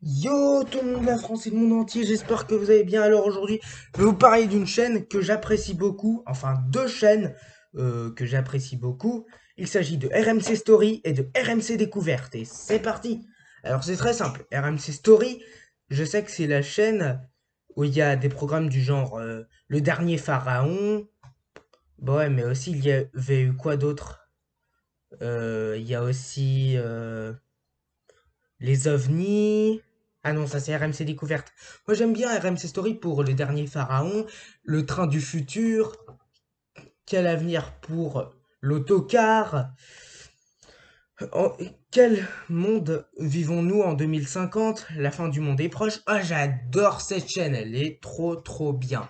Yo tout le monde de la France et le monde entier, j'espère que vous allez bien. Alors aujourd'hui, je vais vous parler d'une chaîne que j'apprécie beaucoup, enfin deux chaînes euh, que j'apprécie beaucoup. Il s'agit de RMC Story et de RMC Découverte. Et c'est parti Alors c'est très simple, RMC Story, je sais que c'est la chaîne où il y a des programmes du genre euh, Le Dernier Pharaon. Bon ouais, mais aussi il y avait eu quoi d'autre? Euh, Il y a aussi Les OVNIs. Ah non, ça c'est RMC Découverte. Moi j'aime bien RMC Story pour le dernier pharaon, le train du futur, quel avenir pour l'autocar, quel monde vivons-nous en 2050, la fin du monde est proche. Ah j'adore cette chaîne, elle est trop trop bien.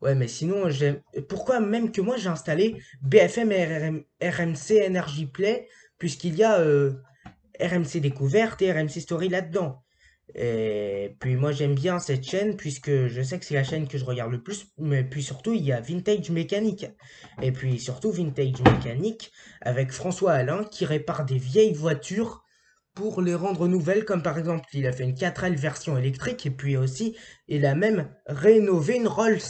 Ouais mais sinon j'aime... Pourquoi même que moi j'ai installé BFM et RMC Energy Play, puisqu'il y a euh, RMC Découverte et RMC Story là-dedans? Et puis moi j'aime bien cette chaîne puisque je sais que c'est la chaîne que je regarde le plus, mais puis surtout il y a Vintage Mécanique. Et puis surtout Vintage Mécanique avec François Alain qui répare des vieilles voitures pour les rendre nouvelles, comme par exemple il a fait une 4L version électrique et puis aussi il a même rénové une Rolls,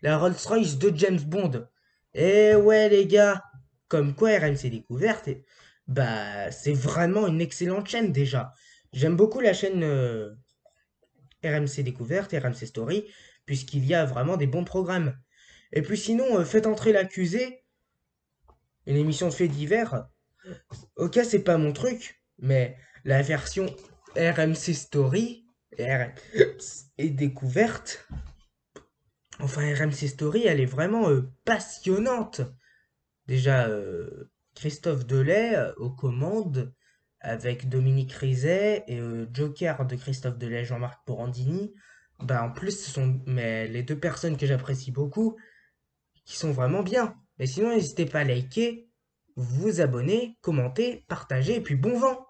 la Rolls-Royce de James Bond. Et ouais les gars, comme quoi RMC Découverte, et- bah c'est vraiment une excellente chaîne déjà. J'aime beaucoup la chaîne euh, RMC Découverte, RMC Story, puisqu'il y a vraiment des bons programmes. Et puis sinon, euh, Faites entrer l'accusé, une émission de divers. Ok, c'est pas mon truc, mais la version RMC Story et Découverte, enfin RMC Story, elle est vraiment euh, passionnante. Déjà, Christophe Delay aux commandes, avec Dominique Rizet et euh, Joker de Christophe Delay, Jean-Marc Morandini. Bah, en plus, ce sont mais, les deux personnes que j'apprécie beaucoup, qui sont vraiment bien. Et sinon, n'hésitez pas à liker, vous abonner, commenter, partager, et puis bon vent!